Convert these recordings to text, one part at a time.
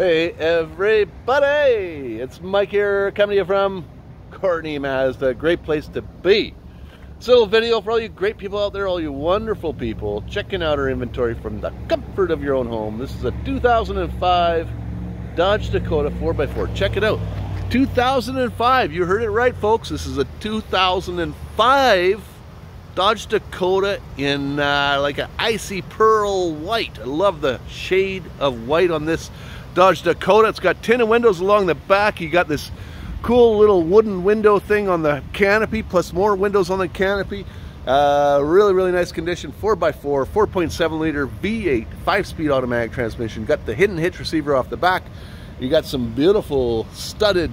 Hey everybody, it's Mike here coming to you from Courtenay Mazda, great place to be. So video for all you great people out there, all you wonderful people, checking out our inventory from the comfort of your own home. This is a 2005 Dodge Dakota 4x4. Check it out. 2005, you heard it right folks. This is a 2005 Dodge Dakota in uh, like an icy pearl white. I love the shade of white on this Dodge Dakota. It's got tinted windows along the back. You got this cool little wooden window thing on the canopy, plus more windows on the canopy. Uh, really, really nice condition. 4x4, 4.7 liter V8, 5-speed automatic transmission. Got the hidden hitch receiver off the back. You got some beautiful studded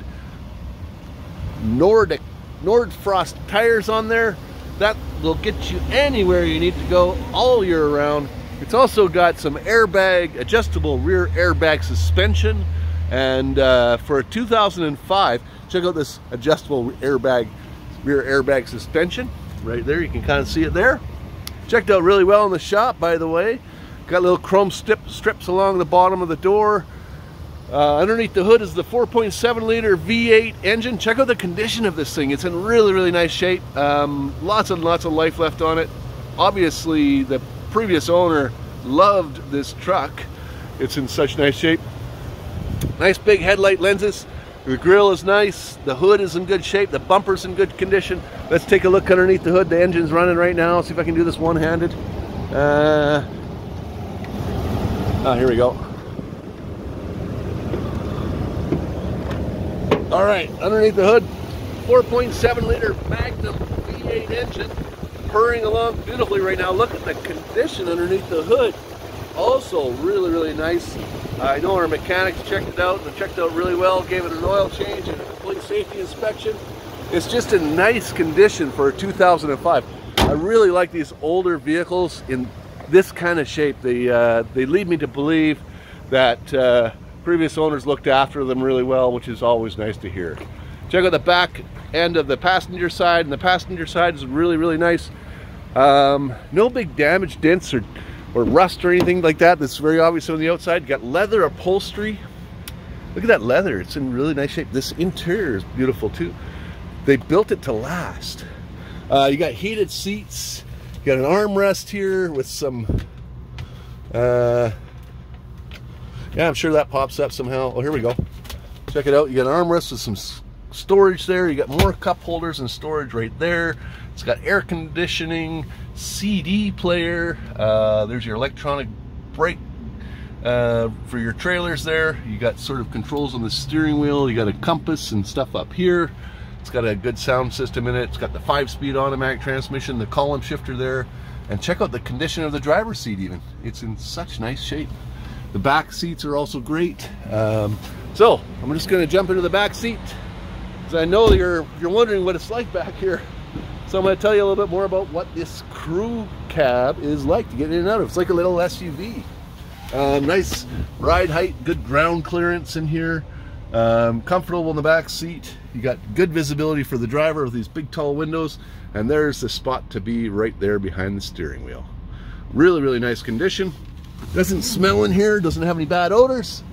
Nordic Nordfrost tires on there. That will get you anywhere you need to go all year round. It's also got some airbag, adjustable rear airbag suspension. And uh, for a 2005, check out this adjustable airbag, rear airbag suspension. Right there, you can kind of see it there. Checked out really well in the shop, by the way. Got little chrome strip, strips along the bottom of the door. Uh, underneath the hood is the 4.7 liter V8 engine. Check out the condition of this thing. It's in really, really nice shape. Um, lots and lots of life left on it. Obviously, the previous owner loved this truck. It's in such nice shape. Nice big headlight lenses. The grill is nice. The hood is in good shape. The bumper's in good condition. Let's take a look underneath the hood. The engine's running right now. See if I can do this one-handed. Uh, oh, here we go. All right, underneath the hood, 4.7 liter Magnum V8 engine, purring along beautifully right now. Look at the condition underneath the hood. Also really, really nice. I know our mechanics checked it out and checked out really well, gave it an oil change and a complete safety inspection. It's just a nice condition for a 2005. I really like these older vehicles in this kind of shape. They, uh, they lead me to believe that uh, previous owners looked after them really well, which is always nice to hear. Check out the back end of the passenger side, and the passenger side is really, really nice. Um, no big damage, dents, or, or rust or anything like that. That's very obvious on the outside. Got leather upholstery. Look at that leather. It's in really nice shape. This interior is beautiful too. They built it to last. Uh, you got heated seats. You got an armrest here with some uh, yeah, I'm sure that pops up somehow. Oh, here we go. Check it out. You got an armrest with some storage there. You got more cup holders and storage right there. It's got air conditioning, CD player. Uh, there's your electronic brake uh, for your trailers there. You got sort of controls on the steering wheel. You got a compass and stuff up here. It's got a good sound system in it. It's got the five-speed automatic transmission, the column shifter there. And check out the condition of the driver's seat even. It's in such nice shape. The back seats are also great. Um, so I'm just gonna jump into the back seat because I know you're, you're wondering what it's like back here. So I'm gonna tell you a little bit more about what this crew cab is like to get in and out of. It's like a little SUV. Uh, nice ride height, good ground clearance in here. Um, comfortable in the back seat. You got good visibility for the driver with these big tall windows. And there's the spot to be right there behind the steering wheel. Really, really nice condition. Doesn't smell in here, doesn't have any bad odors,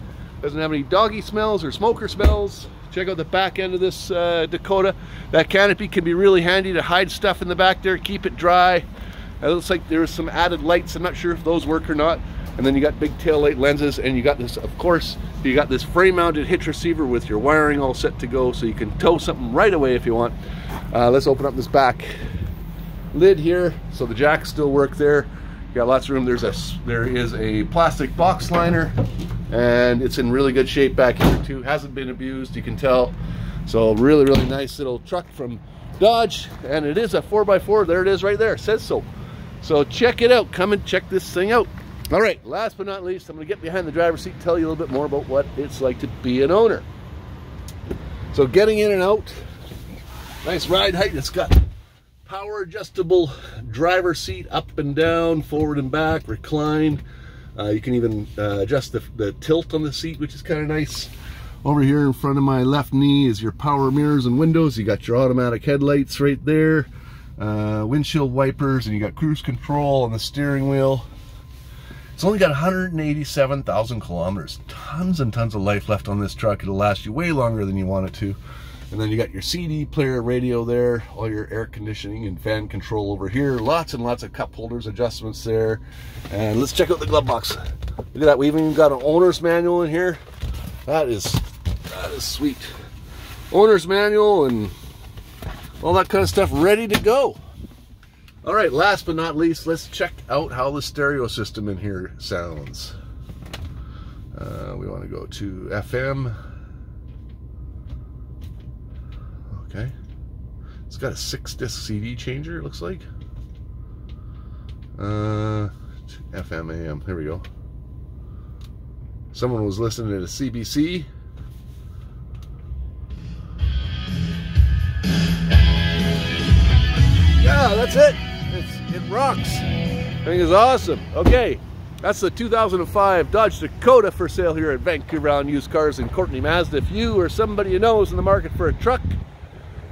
doesn't have any doggy smells or smoker smells. Check out the back end of this uh, Dakota. That canopy can be really handy to hide stuff in the back there, keep it dry. It looks like there's some added lights. I'm not sure if those work or not. And then you got big tail light lenses and you got this, of course, you got this frame mounted hitch receiver with your wiring all set to go so you can tow something right away if you want. Uh, let's open up this back lid here so the jacks still work there You got lots of room. There's a there is a plastic box liner, and it's in really good shape back here too. Hasn't been abused, you can tell. So really, really nice little truck from Dodge, and it is a 4x4. There it is right there. It says so. So check it out. Come and check this thing out. All right, last but not least, I'm going to get behind the driver's seat and tell you a little bit more about what it's like to be an owner. So getting in and out, nice ride height. It's got power adjustable driver seat up and down, forward and back, recline. Uh, you can even uh, adjust the, the tilt on the seat, which is kind of nice. Over here in front of my left knee is your power mirrors and windows. You got your automatic headlights right there, uh, windshield wipers, and you got cruise control on the steering wheel. It's only got 187,000 kilometers. Tons and tons of life left on this truck. It'll last you way longer than you want it to. And then you got your CD player radio there, all your air conditioning and fan control over here. Lots and lots of cup holders, adjustments there. And let's check out the glove box. Look at that, we even got an owner's manual in here. That is, that is sweet. Owner's manual and all that kind of stuff ready to go. All right, last but not least, let's check out how the stereo system in here sounds. Uh, we want to go to FM. Okay. It's got a six disc CD changer, it looks like. Uh, FM AM, here we go. Someone was listening to CBC. Yeah, that's it. It's, it rocks. I think it's awesome. Okay, that's the 2005 Dodge Dakota for sale here at Vancouver Island Used Cars and Courtenay Mazda. If you or somebody you know is in the market for a truck,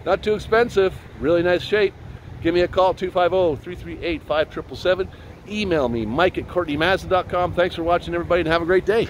not too expensive, really nice shape. Give me a call, 250-338-5777. Email me, mike at CourtenayMazda.com. Thanks for watching, everybody, and have a great day.